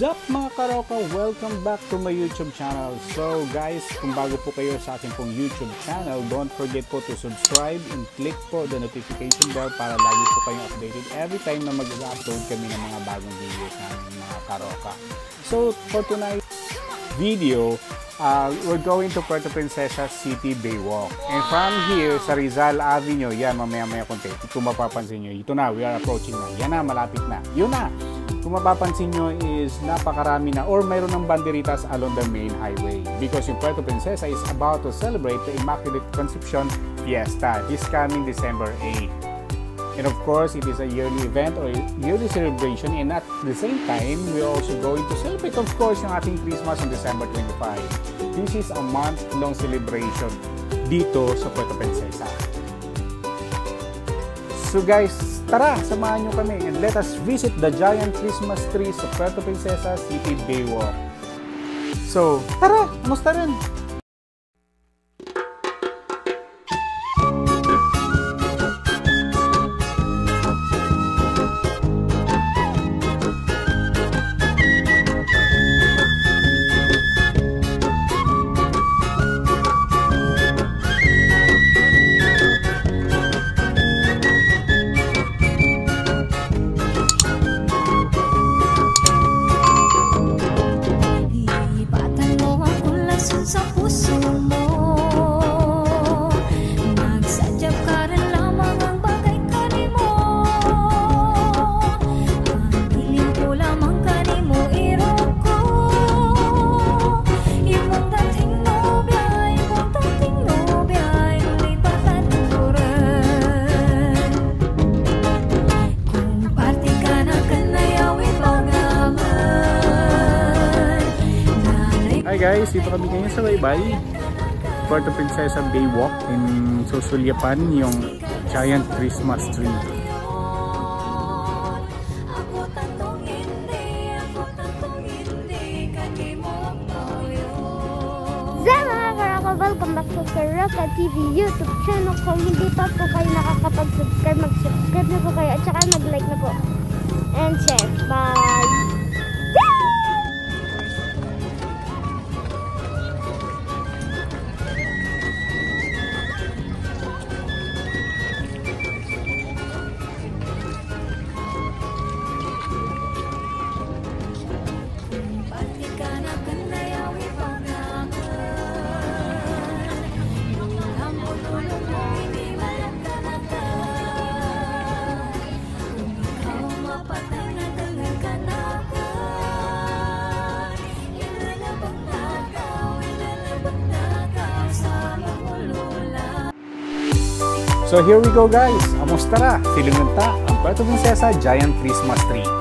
What's up mga karoka? Welcome back to my YouTube channel. So guys, kung bago po kayo sa akin pong YouTube channel, don't forget po to subscribe and click po the notification bell para lagi po kayong updated every time na mag-upload kami ng mga bagong videos namin mga karoka. So for tonight's video, uh, we're going to Puerto Princesa City Baywalk. And from here, sa Rizal Avenue, yan, mamaya-maya konti, kung mapapansin nyo, ito na, we are approaching na. Yan na, malapit na. Yun na! Kung mapapansin nyo is napakarami na or mayroon ng banderitas along the main highway. Because yung Puerto Princesa is about to celebrate the Immaculate Conception Fiesta this coming December 8. And of course, it is a yearly event or yearly celebration and at the same time, we're also going to celebrate of course yung ating Christmas on December 25. This is a month-long celebration dito sa Puerto Princesa. So guys, tara, samahan nyo kami and let us visit the giant Christmas tree sa Puerto Princesa City Baywalk. So, tara, musta rin? Guys, dito kami ngayon sa Baybay. Puerto Princesa Baywalk in susulyapan yung giant Christmas tree. Welcome back to Karaka TV YouTube channel. Kung hindi pa po kayo nakakapag-subscribe, mag-subscribe na po kayo at saka mag-like na po. So here we go guys, amos tara, silungan ang Puerto Princesa Giant Christmas Tree.